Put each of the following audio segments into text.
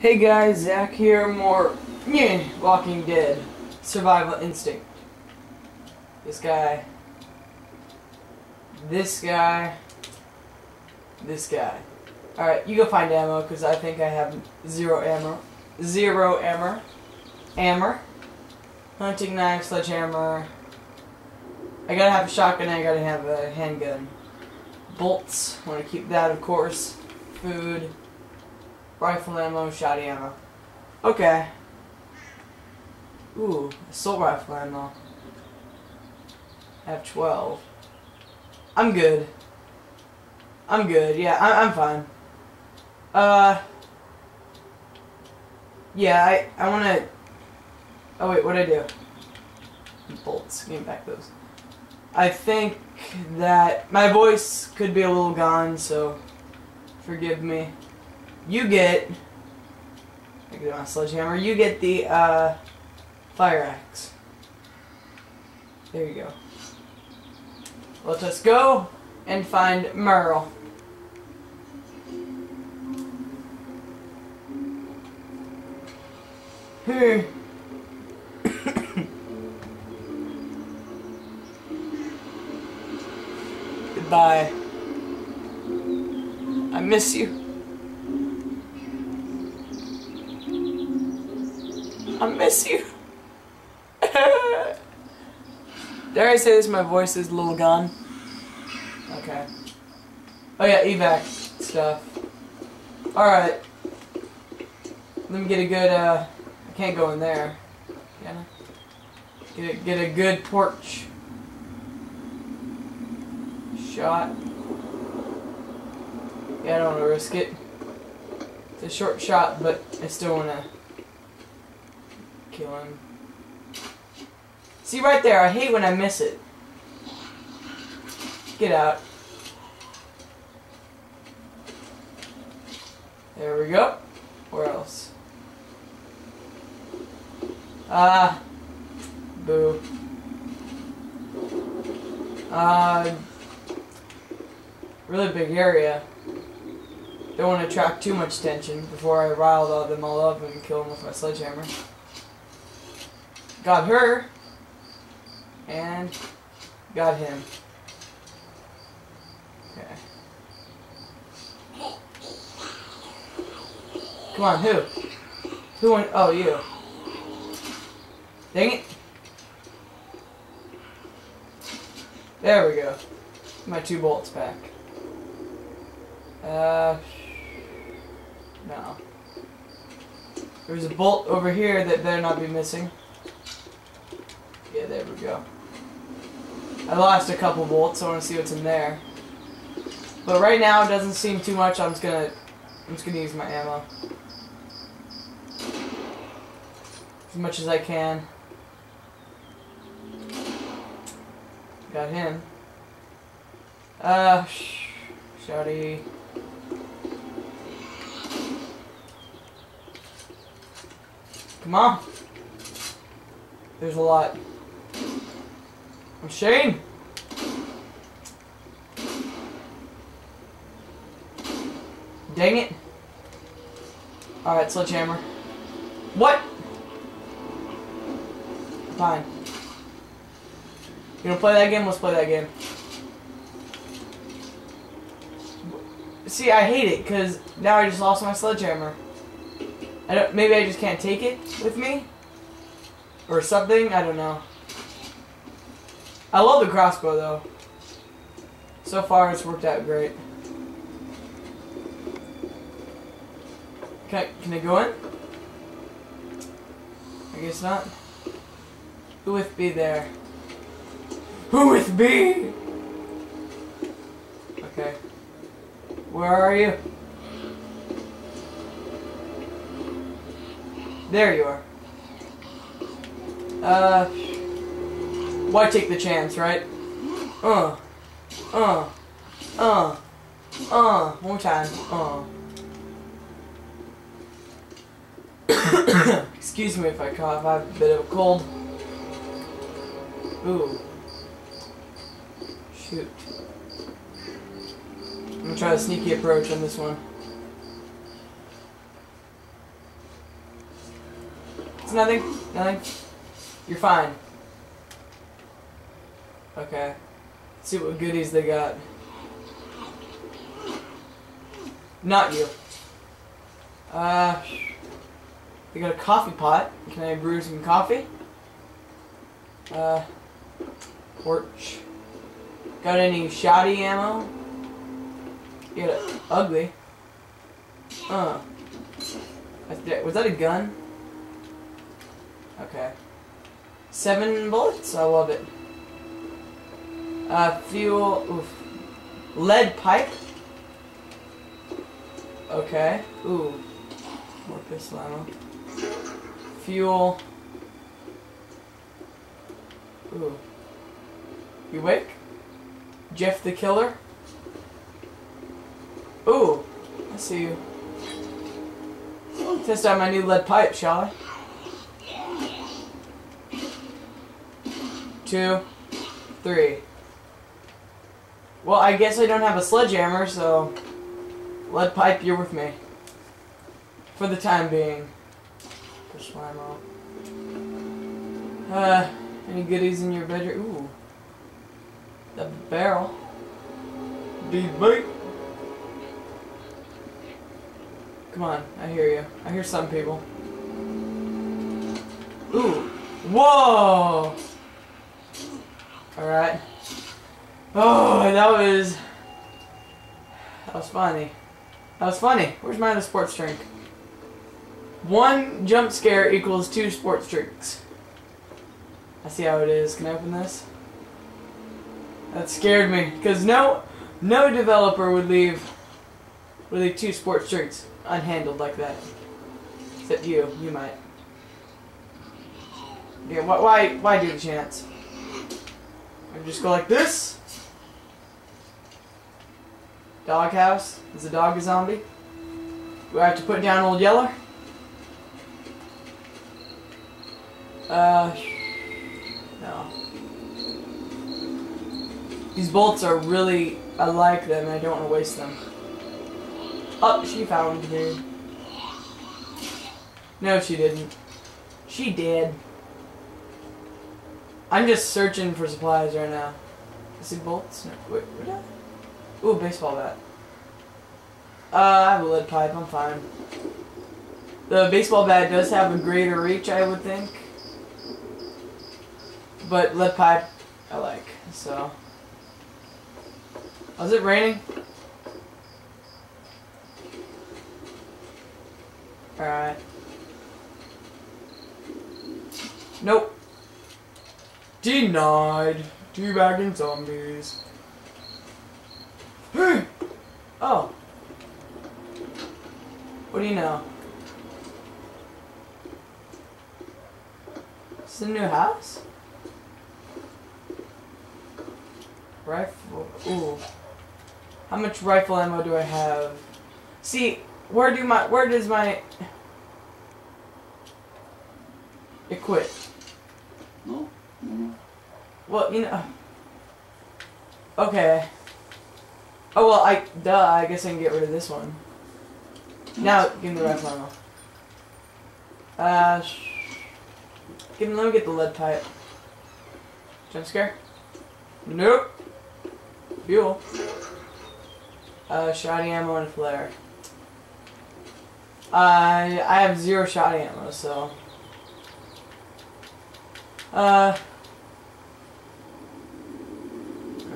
Hey guys, Zach here, more yeah, Walking Dead. Survival Instinct. This guy. This guy. This guy. Alright, you go find ammo, because I think I have zero ammo. Zero ammo. Ammo. Hunting knife, sledgehammer. I gotta have a shotgun, I gotta have a handgun. Bolts, wanna keep that of course. Food. Rifle ammo, shotty ammo. Okay. Ooh, assault rifle ammo. I have 12. I'm good. I'm good, yeah, I I'm fine. Uh. Yeah, I, I wanna. Oh wait, what'd I do? Bolts, me back those. I think that my voice could be a little gone, so forgive me. You get, I get my sledgehammer, you get the uh, fire axe. There you go. Let us go and find Merle. Hmm. Goodbye. I miss you. I miss you. Dare I say this? My voice is a little gone. Okay. Oh yeah, evac stuff. Alright. Let me get a good, uh, I can't go in there. Can I? Get a, get a good porch shot. Yeah, I don't want to risk it. It's a short shot, but I still want to kill him. See right there, I hate when I miss it. Get out. There we go. Where else? Ah. Boo. Uh, really big area. Don't want to attract too much attention before I rile all them all up and kill them with my sledgehammer. Got her. And got him. Okay. Come on, who? Who went? Oh, you. Dang it. There we go. My two bolts back. Uh, no. There's a bolt over here that better not be missing. Yeah, there we go. I lost a couple bolts, so I want to see what's in there. But right now, it doesn't seem too much. I'm just gonna, I'm just gonna use my ammo as much as I can. Got him. Uh, shouty. Come on. There's a lot. Shane. Dang it. Alright, sledgehammer. What? Fine. You wanna play that game? Let's play that game. See, I hate it, because now I just lost my sledgehammer. I don't, maybe I just can't take it with me? Or something? I don't know. I love the crossbow, though. So far, it's worked out great. Can I, can I go in? I guess not. Who with me there? Who with me? Okay. Where are you? There you are. Uh, why take the chance, right? Uh, uh, uh, uh, one more time, uh. Excuse me if I cough, I have a bit of a cold. Ooh. Shoot. I'm gonna try a sneaky approach on this one. It's nothing. Nothing. You're fine. Okay. Let's see what goodies they got. Not you. Uh, they got a coffee pot. Can I brew some coffee? Uh, torch. Got any shoddy ammo? You got ugly. Uh. Was that a gun? Okay. Seven bullets? I love it. Uh, fuel. Oof. Lead pipe. Okay. Ooh. More pistol ammo. Fuel. Ooh. You wake? Jeff the Killer? Ooh. I see you. Test out my new lead pipe, shall I? Two. Three. Well, I guess I don't have a sledgehammer, so... Lead pipe, you're with me. For the time being. Push slime off. Uh, any goodies in your bedroom? Ooh. The barrel. D-bait. Come on, I hear you. I hear some people. Ooh. Whoa! Alright. Oh, that was... That was funny. That was funny. Where's my other sports drink? One jump scare equals two sports drinks. I see how it is. Can I open this? That scared me. Because no, no developer would leave, would leave two sports drinks unhandled like that. Except you. You might. Yeah, why, why, why do the chance? I just go like this. Doghouse. Is the dog a zombie? Do I have to put down Old Yeller? Uh, no. These bolts are really, I like them and I don't want to waste them. Oh, she found me. No, she didn't. She did. I'm just searching for supplies right now. Is it bolts? No, wait, I? Ooh, baseball bat. Uh, I have a lead pipe, I'm fine. The baseball bat does have a greater reach, I would think. But lead pipe, I like, so. Was it raining? Alright. Nope. Denied. Teabagging zombies. oh. What do you know? It's a new house? Rifle. Ooh. How much rifle ammo do I have? See, where do my where does my it quit? No. no. Well, you know. Okay. Oh well, I duh. I guess I can get rid of this one. Now, give me the rifle ammo. Uh, give me. Let me get the lead pipe. Jump scare. Nope. Fuel. Uh, shoddy ammo and flare. I I have zero shoddy ammo, so. Uh.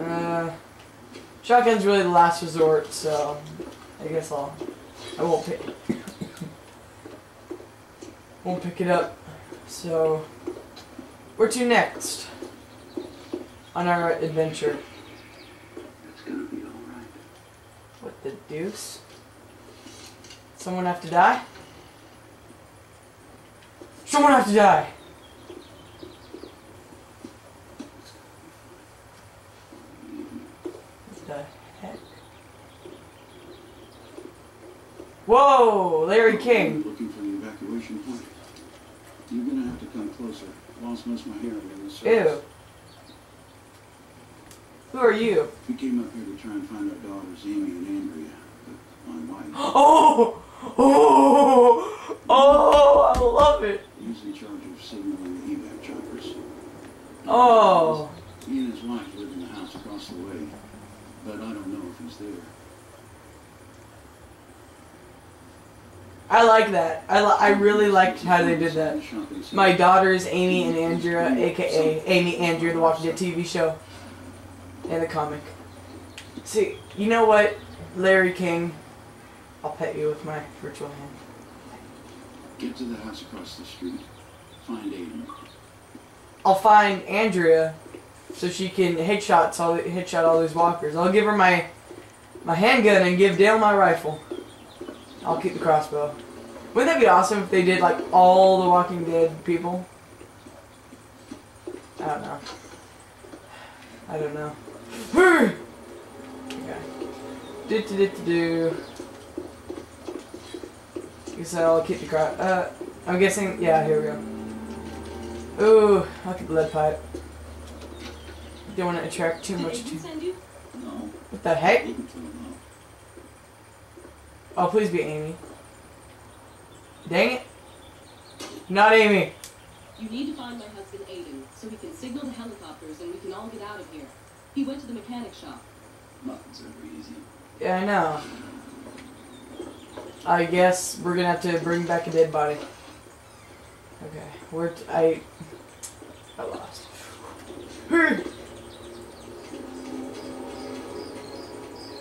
Uh. Shotgun's really the last resort, so I guess I'll. I won't pick. won't pick it up. So, where to next on our adventure? Gonna be all right. What the deuce? Someone have to die? Someone have to die! Whoa, Larry King. Looking for the evacuation. You're gonna have to come closer. Lost most of my hair in the service. Ew. Who are you? We came up here to try and find our daughters, Amy and Andrea, but my wife. Oh! Oh! Oh! I love it. He's in charge of signaling the evac choppers. Oh. He and his wife live in the house across the way, but I don't know if he's there. I like that. I, li- I really liked how they did that. My daughters, Amy and Andrea, aka Amy Andrea, the Walking Dead TV show, and the comic. See, you know what, Larry King? I'll pet you with my virtual hand. Get to the house across the street. Find Aiden. I'll find Andrea so she can headshots all headshot all these walkers. I'll give her my my handgun and give Dale my rifle. I'll keep the crossbow. Wouldn't that be awesome if they did like all the Walking Dead people? I don't know. I don't know. okay. Do do do do do. Guess I'll keep the cross. Uh, I'm guessing. Yeah, here we go. Ooh, I'll keep the lead pipe. Don't want to attract too Did much. Too. send you? No. What the heck? Looking for him, no. Oh, please be Amy. Dang it. Not Amy. You need to find my husband Aiden so he can signal the helicopters and we can all get out of here. He went to the mechanic shop. Nothing's ever easy. Yeah, I know. I guess we're gonna have to bring back a dead body. Okay, where t- I I lost.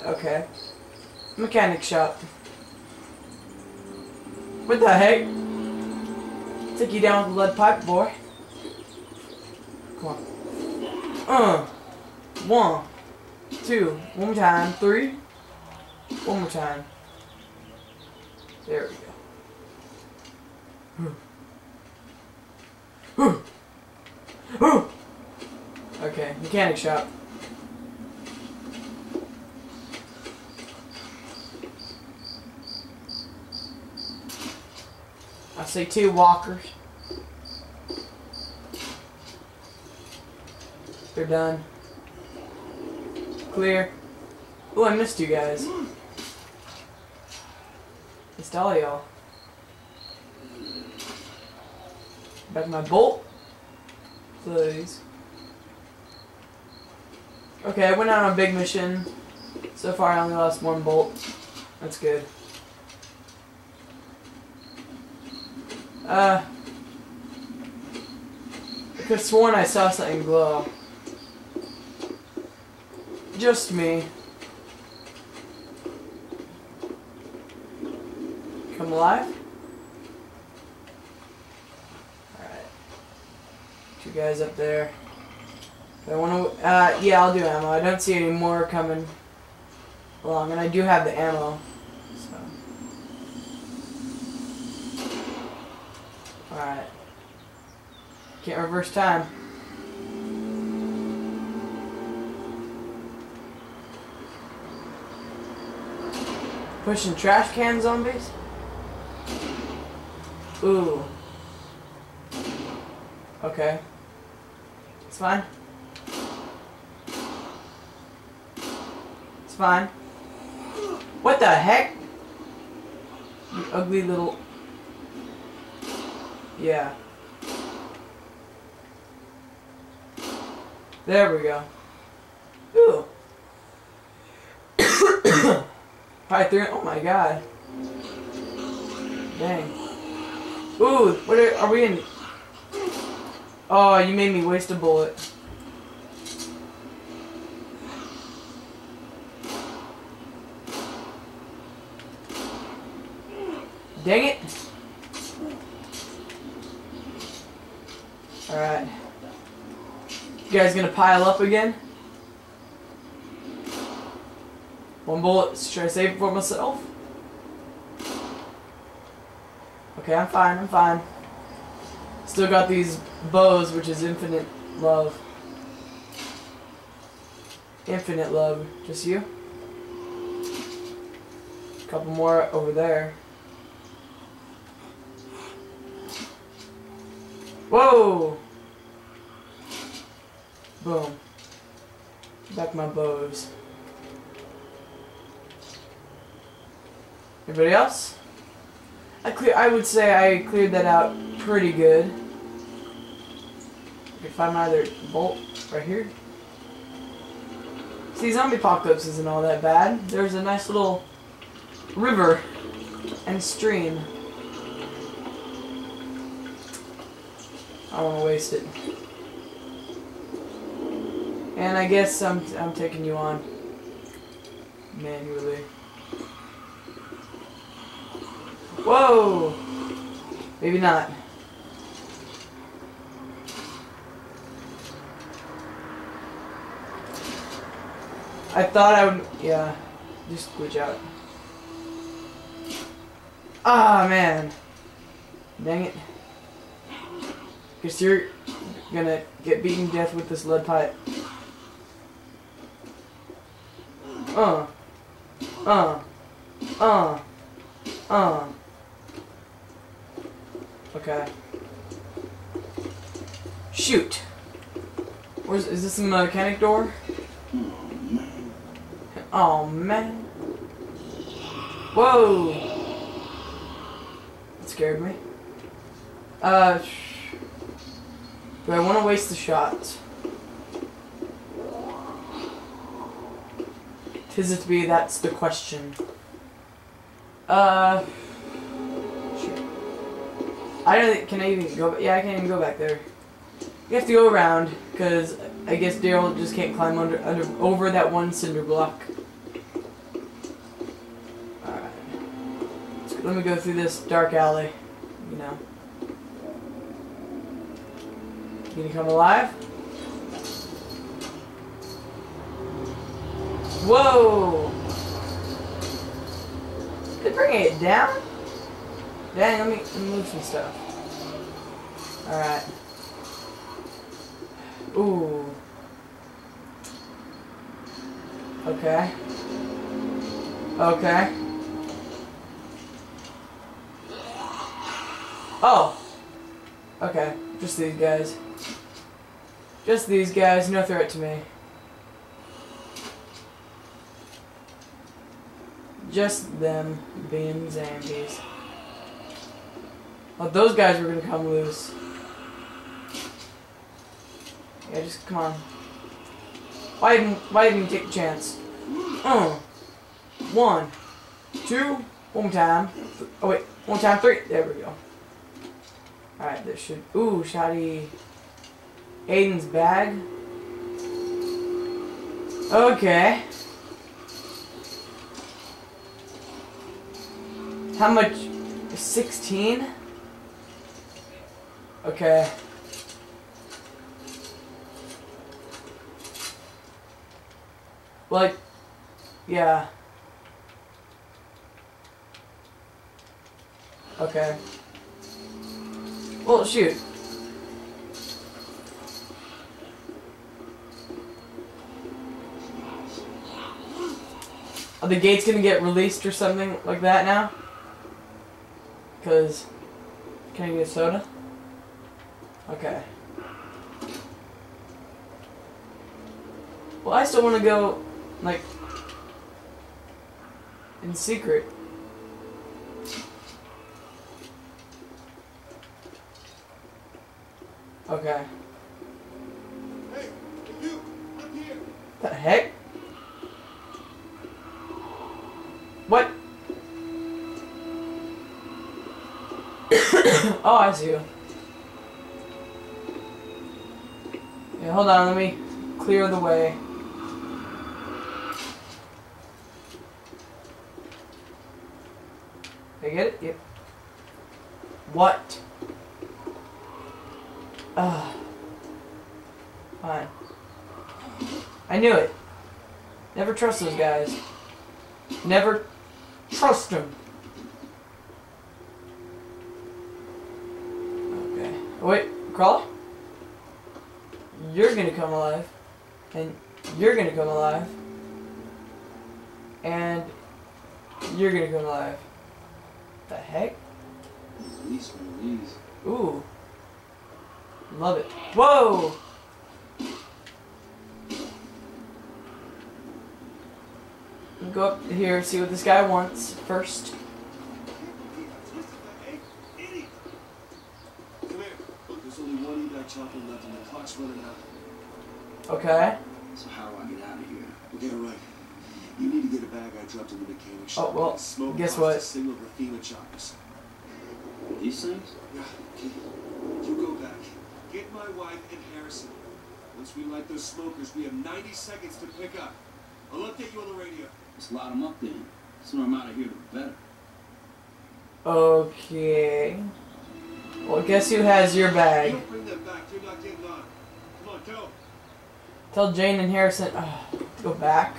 okay, mechanic shop. What the heck? Take you down with the lead pipe, boy. Come on. Uh, one, two, one more time, three. One more time. There we go. okay, mechanic shop. I see two walkers. They're done. Clear. Oh, I missed you guys. Missed all y'all. Back my bolt. Please. Okay, I went out on a big mission. So far, I only lost one bolt. That's good. Uh. I could have sworn I saw something glow. Just me. Come alive? Alright. Two guys up there. I want to. Uh, yeah, I'll do ammo. I don't see any more coming along, and I do have the ammo. So. Alright. Can't reverse time. Pushing trash can zombies? Ooh. Okay. It's fine. It's fine. What the heck? You ugly little... Yeah. There we go. Ooh. Probably three. Oh my god. Dang. Ooh, what are, are we in? Oh, you made me waste a bullet. Dang it. Alright. You guys gonna pile up again? One bullet. Should I save it for myself? Okay, I'm fine, I'm fine. Still got these bows, which is infinite love. Infinite love. Just you? Couple more over there. Whoa! Boom. Back my bows. Anybody else? I clear. I would say I cleared that out pretty good. If I can find my other bolt right here. See, zombie apocalypse isn't all that bad. There's a nice little river and stream. I don't want to waste it. And I guess I'm I'm taking you on manually. Whoa! Maybe not. I thought I would, yeah, just glitch out. Ah, man. Dang it. Guess you're gonna get beaten to death with this lead pipe. Uh. Uh. Uh. Uh. Okay. Shoot. Where's, is this a mechanic door? Oh man. Whoa. That scared me. Uh. Do I want to waste the shots? Tis it to be, that's the question. Uh. Shit. I don't can I even go, yeah, I can't even go back there. You have to go around, because I guess Daryl just can't climb under, under, over that one cinder block. Alright. Let me go through this dark alley, you know. You come alive? Whoa! They're bringing it down? Dang, let me, let me move some stuff. Alright. Ooh. Okay. Okay. Oh. Okay. Just these guys. Just these guys. No threat to me. Just them being zombies. Oh, those guys were gonna come loose. Yeah, just come on. Why even why even take a chance? Uh. One. Two. One time. Oh wait, one time, three. There we go. Alright, this should ooh, shoddy Aiden's bag. Okay. How much? 16? Okay. Like, yeah. Okay. Well, shoot. Are the gates gonna get released or something like that now? Cause, can I get soda? Okay. Well, I still want to go, like, in secret. Okay. oh, I see you. Yeah, hold on, let me clear the way. I get it? Yep. What? Ah. Fine. I knew it. Never trust those guys. Never trust them. Okay. Crawl? You're gonna come alive. And you're gonna come alive. And you're gonna come alive. The heck? At least one of these. Ooh. Love it. Whoa! Go up here, see what this guy wants first. Idiot. Come here. Look, there's only one Eli chocolate left and the clock's running out. Okay. So how do I get out of here? We Okay, all right. You need to get a bag I dropped in the mechanic shop. Oh, well, smoke guess box what? to signal the FEMA choppers. These things? Yeah, okay. You go back. Get my wife and Harrison. Once we light those smokers, we have 90 seconds to pick up. I'll update you on the radio. Let's load them up then. The sooner I'm out of here, the better. Okay. Well, guess who has your You bag? don't bring them back. You're not getting on. Come on, go. Tell Jane and Harrison. To go back.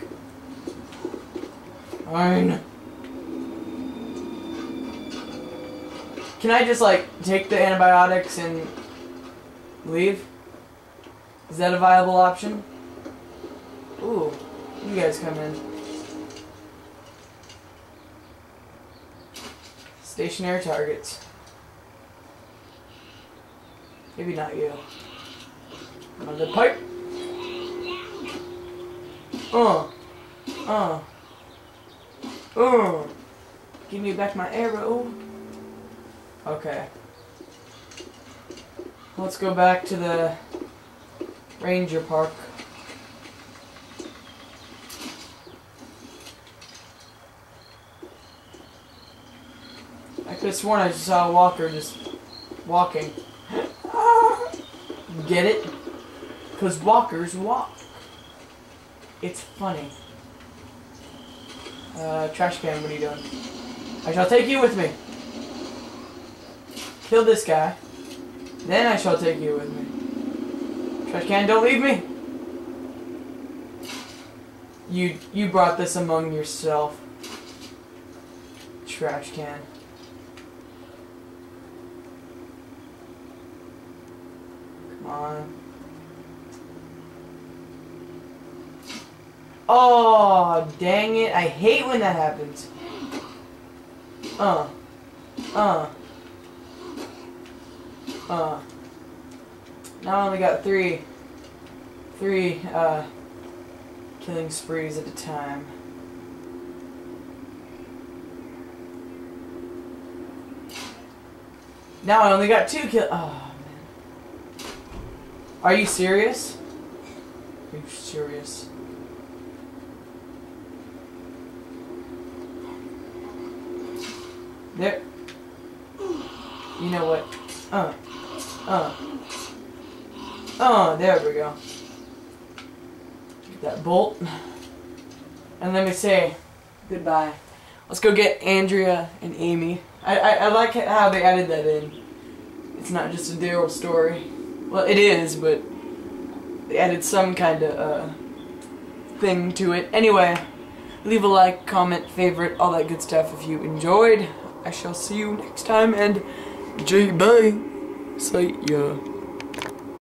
Fine. Can I just like take the antibiotics and leave? Is that a viable option? Ooh, you guys come in. Stationary targets. Maybe not you. Another pipe. Uh. Uh. Uh. Give me back my arrow. Okay. Let's go back to the ranger park. I could have sworn I just saw a walker just walking. Get it? Because walkers walk. It's funny. Uh, trash can, what are you doing? I shall take you with me. Kill this guy. Then I shall take you with me. Trash can, don't leave me. You you brought this among yourself. Trash can. Come on. Oh, dang it. I hate when that happens. Uh. Uh. Uh. Now I only got three. Three, uh. Killing sprees at a time. Now I only got two kill. Oh, man. Are you serious? Are you serious? There. You know what? Uh. Uh. Uh, there we go. Get that bolt. And let me say goodbye. Let's go get Andrea and Amy. I, I, I like how they added that in. It's not just a Daryl story. Well, it is, but they added some kind of uh, thing to it. Anyway, leave a like, comment, favorite, all that good stuff if you enjoyed. I shall see you next time and bye. See ya.